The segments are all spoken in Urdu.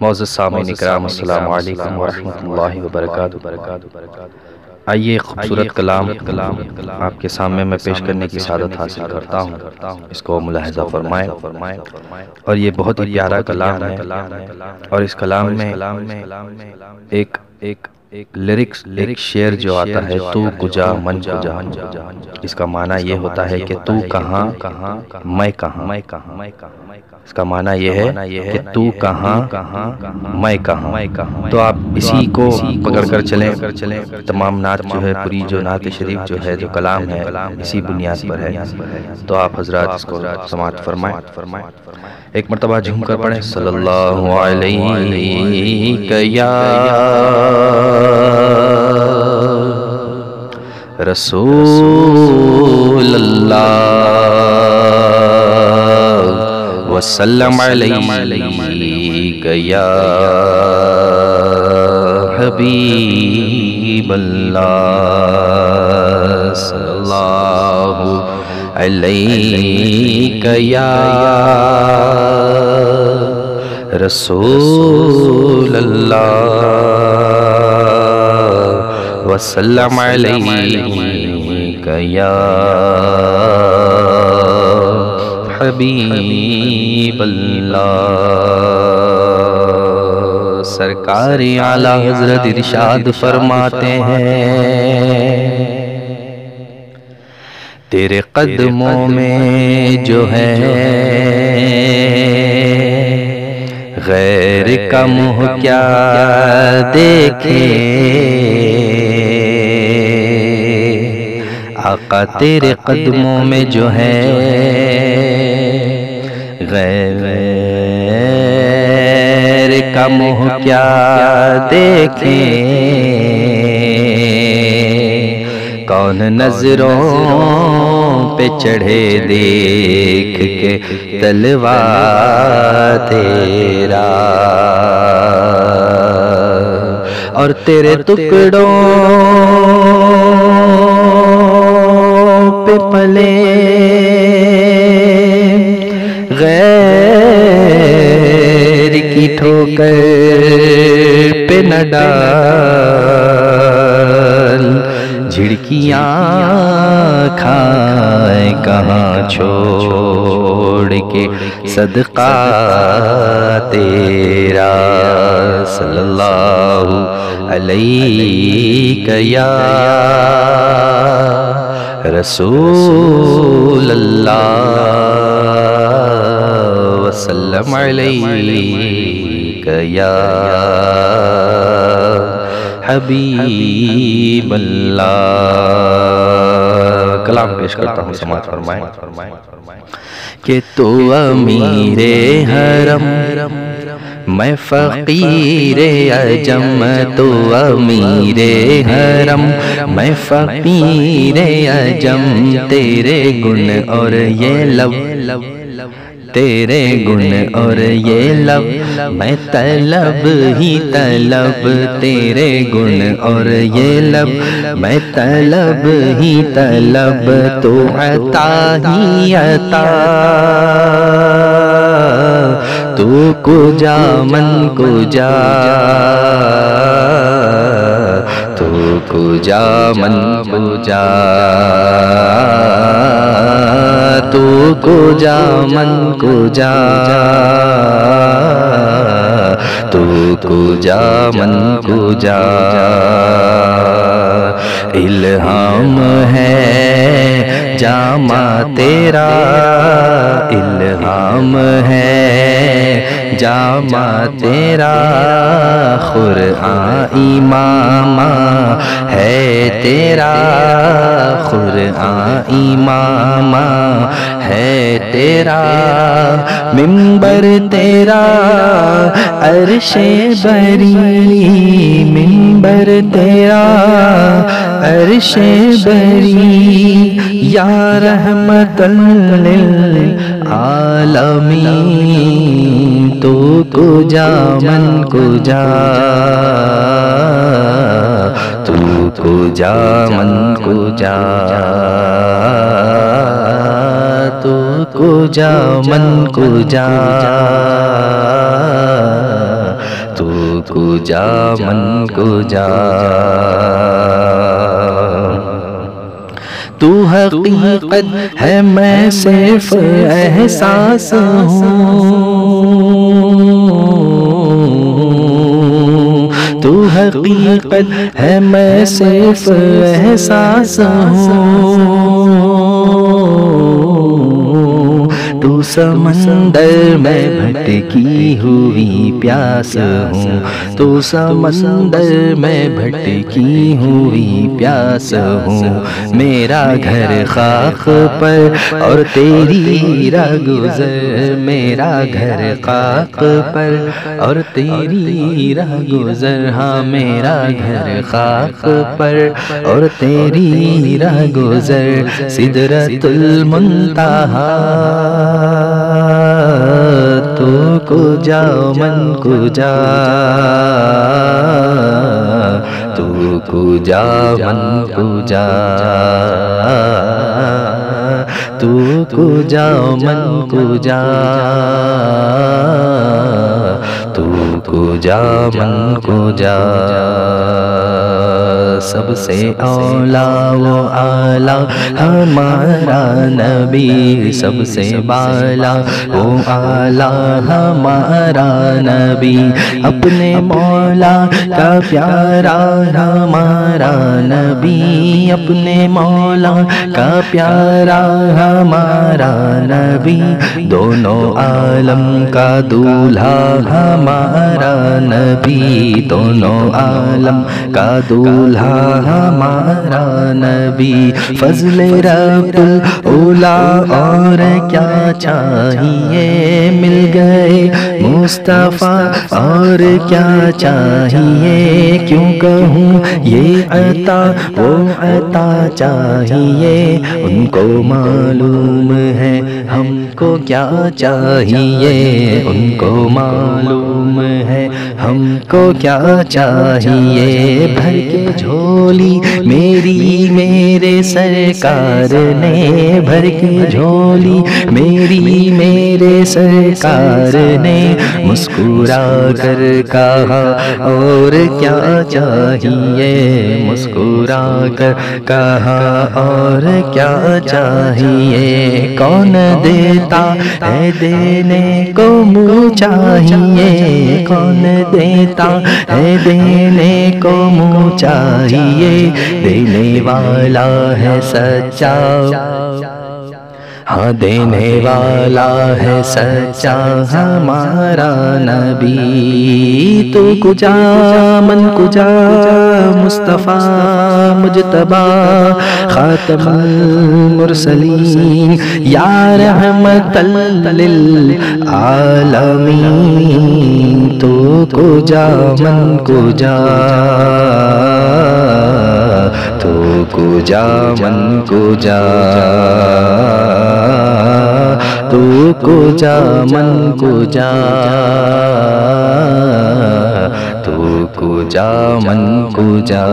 معزز سامعین اکرام السلام علیکم ورحمۃ اللہ وبرکاتہ۔ آئیے خوبصورت کلام کلام آپ کے سامنے میں پیش کرنے کی سعادت حاصل کرتا ہوں۔ اس کو ملاحظہ فرمائیں۔ اور یہ بہت ہی پیارا کلام ہے۔ اور اس کلام میں ایک ایک ایک لیرکس ایک شعر جو آتا ہے تو کجا من کجا۔ اس کا معنی یہ ہوتا ہے کہ تو کہاں کہاں میں کہاں۔ میں کہاں اس کا معنی یہ ہے کہ تو کہاں میں کہاں۔ تو آپ اسی کو پکڑ کر چلیں۔ تمام نعت جو ہے پوری جو نعت شریف جو ہے جو کلام ہے اسی بنیاد پر ہے۔ تو آپ حضرات اس کو سماعت فرمائیں۔ ایک مرتبہ جھوم کر پڑھیں۔ صلی اللہ علیہ یا رسول اللہ وسلم علیک یا حبیب اللہ صلی اللہ علیک یا رسول اللہ وسلم علیک یا حبیب اللہ۔ سرکار اعلی حضرت ارشاد فرماتے ہیں، تیرے قدموں میں جو ہے، غیر کا منہ کیا دیکھے۔ آقا تیرے قدموں میں جو ہے۔ غیر کا منہ کیا دیکھیں؟ کون نظروں پہ چڑھے دیکھ کے تلوا تیرا۔ اور تیرے ٹکڑوں پہ پلے۔ غیر کی ٹھوکر پہ نہ ڈال۔ جھڑکیاں کھائے کہاں چھوڑ کے۔ صدقہ تیرا صلی اللہ علیہ یا رسول اللہ وسلم علیک یا حبیب اللہ۔ کلام پیش کرتا ہوں، سماعت فرمائیں۔ کہ تو امیر حرم میں فقیر عجم تو امیر حرم۔ میں فقیر عجم تیرے گن اور یہ لب۔ تیرے گن اور یہ لب۔ میں طلب ہی طلب، تیرے گن اور یہ لب۔ میں طلب ہی طلب، تو عطا ہی عطا۔ تو کو جا من کو جا تو کو جا من کو جا تو کو جا من کو جا تو کو جا من کو جا الہام ہے جامع تیرا الہام ہے جامع تیرا، قرآن امام ہے تیرا، قرآن امام ہے تیرا، ممبر تیرا، عرش بری، ممبر تیرا، عرش بری، یا رحمت للعالمین تو کو جا من کو جا تو کو جا من کو جا تو کو جا من کو جا جا من کو تو حقیقت ہے میں صرف احساس ہوں۔ تو حقیقت ہے میں صرف احساس ہوں۔ سمندر میں بھٹکی ہوئی پیاس ہوں تو سمندر میں بھٹکی ہوئی پیاس ہوں میرا گھر خاک پر اور تیری گزر میرا گھر خاک پر اور تیری گزر ہاں میرا گھر خاک پر اور تیری گزر سدرت المنتہا کو جا من کو جا تو کو جا من کو جا تو کو جا من کو جا تو کو جا من کو جا سب سے اولا و آلہ ہمارا نبی سب سے بالا وہ آلہ ہمارا نبی اپنے مولا کا پیارا ہمارا نبی اپنے مولا کا پیارا ہمارا نبی دونوں عالم کا دولہا ہمارا نبی دونوں عالم کا دولہا ہمارا نبی، فضل رب، اولا، اور کیا چاہیے؟ مل گئے مصطفیٰ، اور کیا چاہیے؟ کیوں کہوں یہ عطا، وہ عطا چاہیے؟ ان کو معلوم ہے ہم کو کیا چاہیے؟ ان کو معلوم ہے ہم کو کیا چاہیے؟ بھر کے جھولی میری، میرے سرکار نے۔ بھر کے جھولی میری، میرے سرکار نے۔ مسکرا کر کہا، اور کیا چاہیے؟ مسکرا کر کہا، اور کیا چاہیے؟ کون دیتا ہے دینے کو منہ چاہیے؟ کون دیتا ہے دینے کو منہ چاہیے دینے والا ہے سچا ہاں دینے والا ہے سچا ہمارا نبی۔ تو کجا من کجا مصطفیٰ مجتبا خاتم المرسلین۔ یا رحمت للعالمین۔ تو کجا من کجا تو کجا من کجا تو کو جا من کو جا تو کو جا من کو جا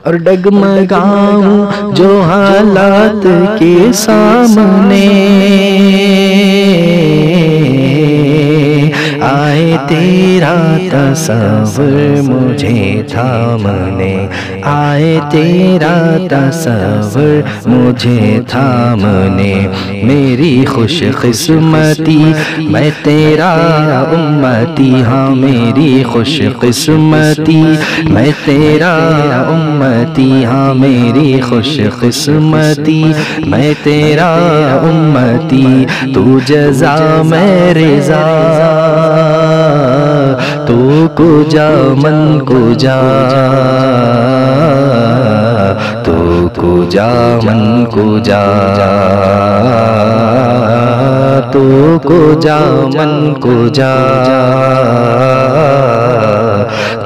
اور ڈگمگاؤں جو حالات کے سامنے تیرا تصور مجھے تھامنے آئے تیرا تصور مجھے تھامنے میری خوش قسمتی میں تیرا امتی ہاں میری خوش قسمتی میں تیرا امتی ہاں میری خوش قسمتی میں تیرا امتی تو جزا میں رضا کو جا، من کو جا۔ تو کو جا، من کو جا۔ تو کو جا، من کو جا۔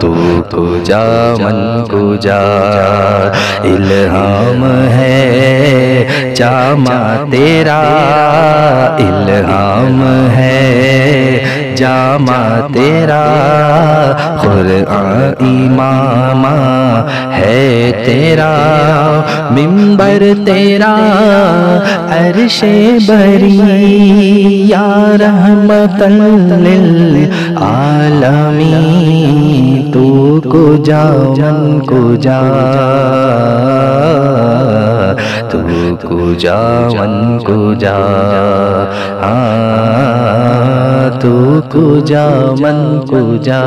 تو کو جا، من کو جا۔ الہام ہے جامع تیرا۔ الہام ہے جامع تیرا، قرآن امام ہے تیرا ممبر تیرا، عرش بری، یا رحمت للعالمین، تو کو جا، من کو جا، تو کو جا، من کو جا تو کجا من کجا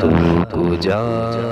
تو کجا